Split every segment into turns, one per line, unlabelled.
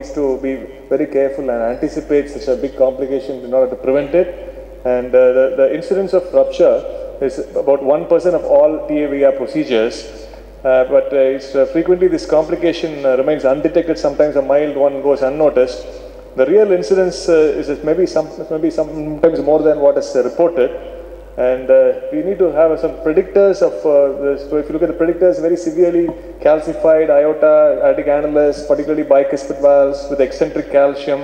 needs to be very careful and anticipate such a big complication in order to prevent it. And uh, the, the incidence of rupture is about 1% of all TAVR procedures. Uh, but uh, it's, uh, frequently this complication uh, remains undetected. Sometimes a mild one goes unnoticed. The real incidence uh, is maybe some maybe sometimes more than what is reported. And uh, we need to have some predictors of uh. So if you look at the predictors, very severely calcified aorta, aortic annulus, particularly bicuspid valves with eccentric calcium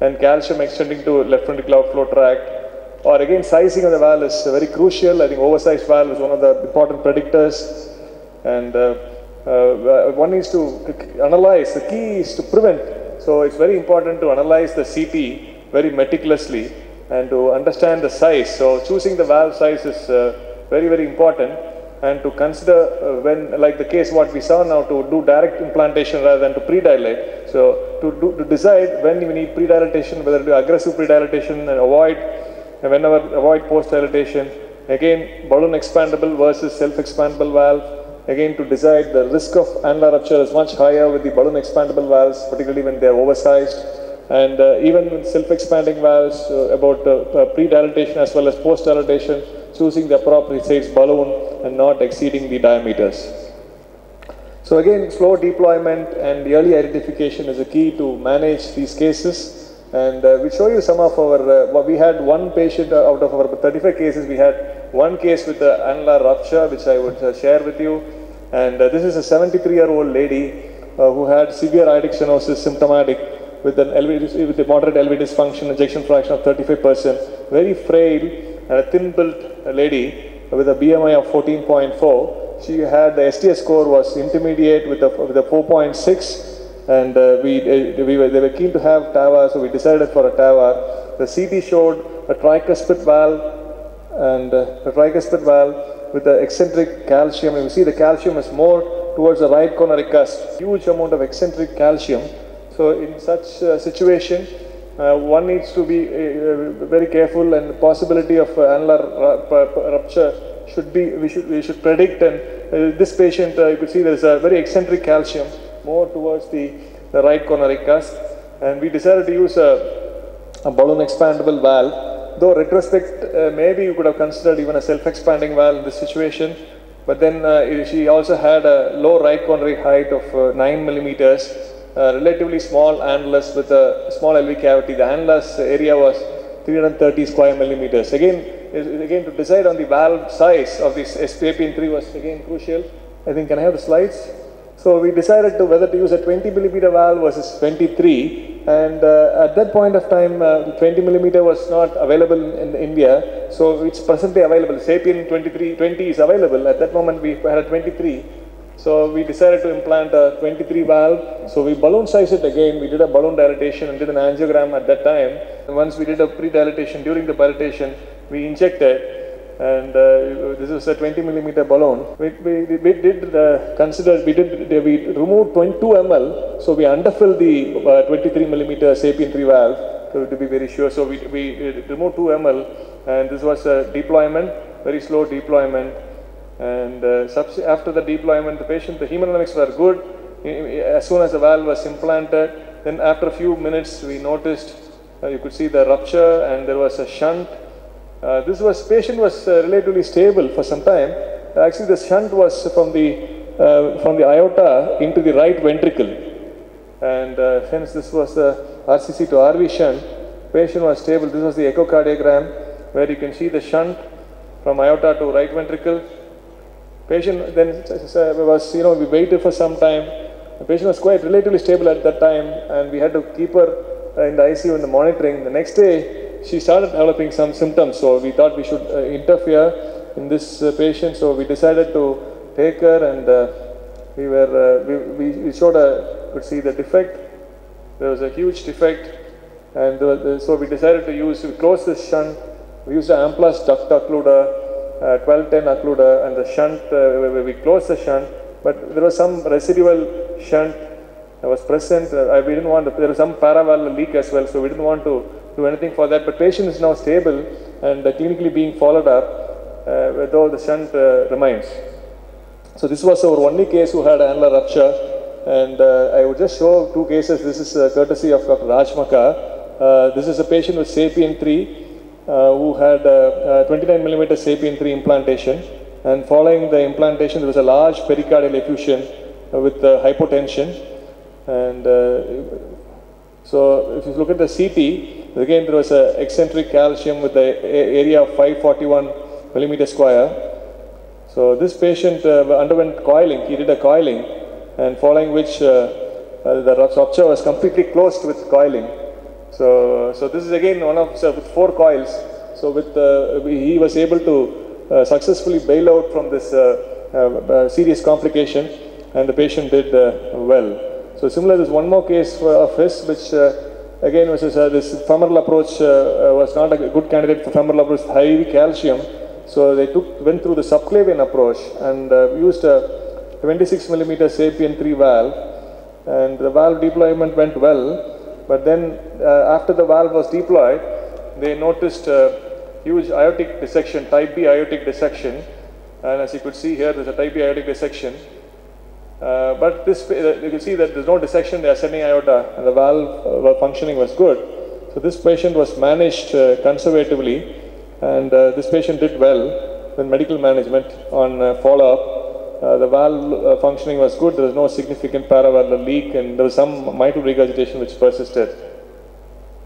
and calcium extending to left ventricular outflow tract. Or again, sizing of the valve is uh, very crucial. I think oversized valve is one of the important predictors. And uh, uh, one needs to analyze. The key is to prevent. So it's very important to analyze the CT very meticulously and to understand the size. So choosing the valve size is uh, very very important and to consider uh, when like the case what we saw now to do direct implantation rather than to pre-dilate. So to, do, to decide when we need pre-dilatation, whether to do aggressive pre-dilatation and avoid and whenever avoid post-dilatation. Again, balloon expandable versus self-expandable valve. Again, to decide the risk of annular rupture is much higher with the balloon expandable valves, particularly when they are oversized. And uh, even with self-expanding valves, uh, about uh, uh, pre-dilatation as well as post-dilatation, choosing the appropriate size balloon and not exceeding the diameters. So again, slow deployment and early identification is a key to manage these cases. And uh, we show you some of our, uh, what we had one patient out of our 35 cases, we had one case with the annular rupture, which I would share with you. And this is a 73 year old lady who had severe aortic stenosis symptomatic with an LV, with a moderate LV dysfunction, ejection fraction of 35%, very frail and a thin built lady with a BMI of 14.4. She had the STS score was intermediate with a, with a 4.6 and uh, we, uh, we were, they were keen to have TAVR, so we decided for a TAVR. The CT showed a tricuspid valve and uh, a tricuspid valve with the eccentric calcium. You see the calcium is more towards the right coronary cusp. Huge amount of eccentric calcium. So in such uh, situation, uh, one needs to be uh, very careful and the possibility of uh, annular rupture should be, we should, we should predict and uh, this patient, uh, you could see there is a very eccentric calcium more towards the, the right coronary cusp and we decided to use a, a balloon expandable valve. Though retrospect uh, maybe you could have considered even a self-expanding valve in this situation. But then uh, she also had a low right coronary height of uh, 9 millimeters. uh, relatively small annulus with a small LV cavity. The annulus area was 330 square millimeters. Again again to decide on the valve size of this Sapien 3 was again crucial. I think can I have the slides? So we decided to whether to use a 20 millimeter valve versus 23 and uh, at that point of time uh, 20 millimeter was not available in India. So it's presently available. Sapien 23 20 is available. At that moment we had a 23 so we decided to implant a 23 valve so we balloon sized it again we did a balloon dilatation and did an angiogram at that time and once we did a pre-dilatation during the dilatation we injected and uh, this is a 20 millimeter balloon. We, we, we did uh, consider, we did, we removed 22 ml, so we underfilled the uh, 23 millimeter sapien 3 valve to, to be very sure. So we, we removed 2 ml, and this was a deployment, very slow deployment. And uh, after the deployment, the patient, the hemodynamics were good. As soon as the valve was implanted, then after a few minutes, we noticed uh, you could see the rupture, and there was a shunt uh, this was patient was relatively stable for some time. Actually, the shunt was from the uh, from the aorta into the right ventricle, and uh, hence this was the RCC to RV shunt. Patient was stable. This was the echocardiogram where you can see the shunt from aorta to right ventricle. Patient then was you know we waited for some time. The patient was quite relatively stable at that time, and we had to keep her in the ICU in the monitoring. The next day, she started developing some symptoms, so we thought we should uh, interfere in this uh, patient. So we decided to take her, and uh, we were we, we, we showed a could see the defect. There was a huge defect, and there so we decided to use we closed the shunt. We used an Amplatzer duct occluder. Uh, 1210 occluder and the shunt, uh, we, closed the shunt, but there was some residual shunt that was present. Uh, we didn't want to, there was some paravalvular leak as well, so we didn't want to do anything for that. But patient is now stable and uh, clinically being followed up, uh, though the shunt uh, remains. So this was our only case who had annular rupture. and uh, I would just show two cases. This is uh, courtesy of Dr. Raj Makkar. Uh, this is a patient with sapien 3 uh, who had uh, uh, 29 millimeter sapien 3 implantation. And following the implantation, there was a large pericardial effusion uh, with uh, hypotension. And uh, so if you look at the CT, again there was a eccentric calcium with the area of 541 millimeter square. So this patient uh, underwent coiling. He did a coiling, and following which uh, uh, the rupture was completely closed with coiling. So, so this is again one of so with four coils. So with uh, he was able to uh, successfully bail out from this uh, uh, uh, serious complication, and the patient did uh, well. So similar, there's one more case for, of his, which again was this femoral approach was not a good candidate for femoral approach, high calcium. So they took went through the subclavian approach and used a 26 millimeter sapien 3 valve, and the valve deployment went well. But then uh, after the valve was deployed, they noticed huge aortic dissection, type B aortic dissection, and as you could see here, there's a type B aortic dissection. Uh, but this, uh, you can see that there's no dissection in the ascending aorta and the valve uh, functioning was good. So this patient was managed uh, conservatively and uh, this patient did well with medical management on follow-up. Uh, the valve uh, functioning was good, there was no significant paravalvular leak and there was some mitral regurgitation which persisted.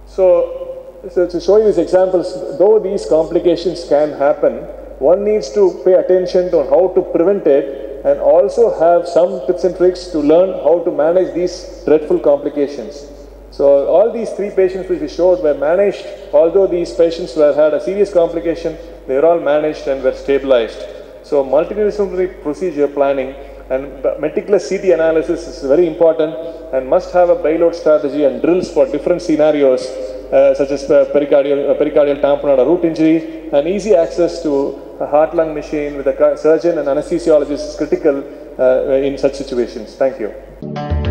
So, so to show you these examples, though these complications can happen, one needs to pay attention to how to prevent it and also have some tips and tricks to learn how to manage these dreadful complications. So all these three patients which we showed were managed, although these patients were had a serious complication, they were all managed and were stabilized. So multidisciplinary procedure planning and meticulous CT analysis is very important and must have a bailout strategy and drills for different scenarios uh, such as uh, pericardial, uh, pericardial tamponade or root injury and easy access to a heart-lung machine with a surgeon and anesthesiologist is critical uh, in such situations. Thank you.